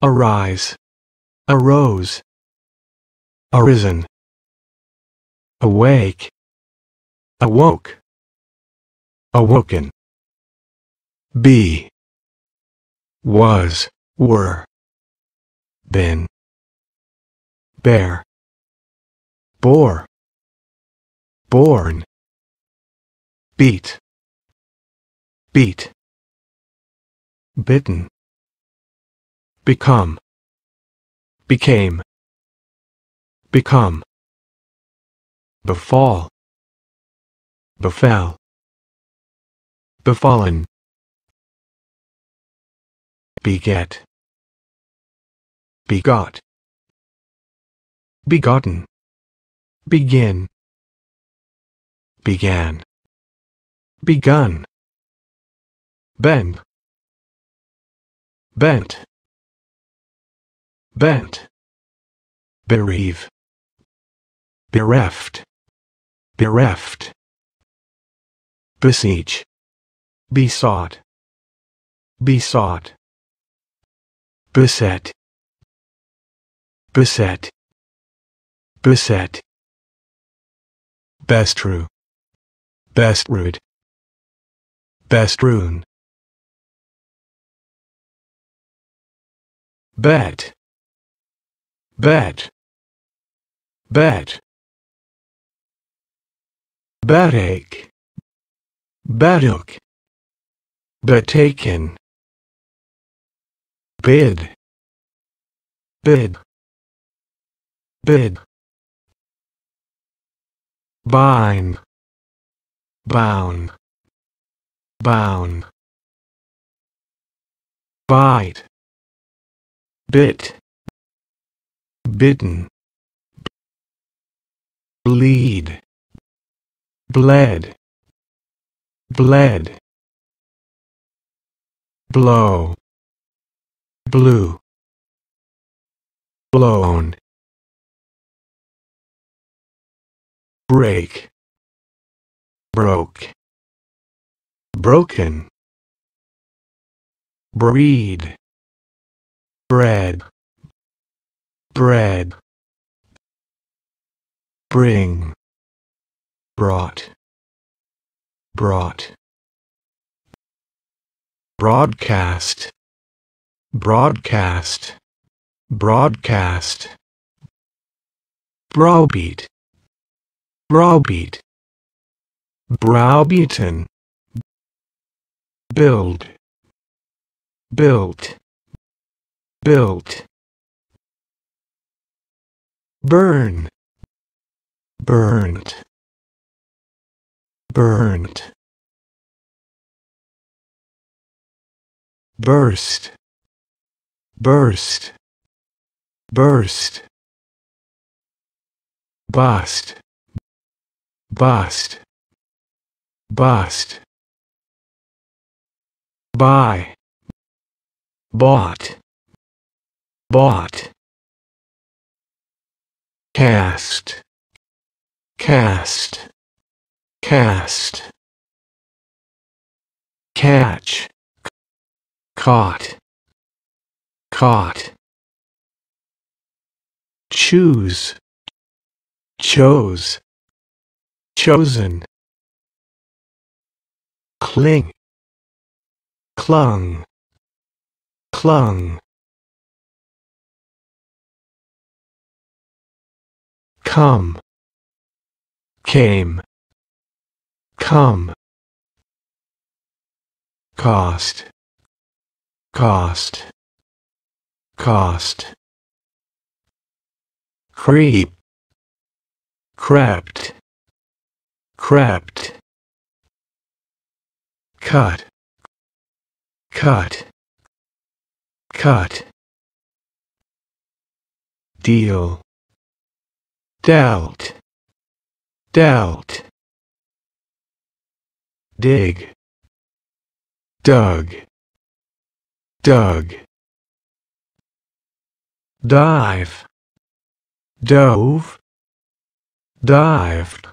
arise, arose, arisen, awake, awoke, awoken, be, was, were, been, bear, bore, born, beat, beat, bitten, become, became, become, befall, befell, befallen, beget, begot, begotten, begin, began, begun, bend, bent, bent, bereave, bereft, bereft, beseech, besought, besought, beset, beset, beset, bestrew, best root, bestrewn, bet, bet, bet, betake, betook, betaken, bid, bid, bid, bind, bound, bound, bite, bit, bitten, bleed, bled, bled, blow, blew, blown, break, broke, broken, breed, bred, bred, bring, brought, brought, broadcast, broadcast, broadcast, browbeat, browbeat, browbeaten, build, built, built, burn, burnt, burnt, burst, burst, burst, bust, bust, bust, buy, bought, bought, cast, cast, cast, catch, caught, caught, choose, chose, chosen, cling, clung, clung, come, came, come, cost, cost, cost, creep, crept, crept, cut, cut, cut, deal, dealt, dealt, dig, dug, dug, dive, dove, dived,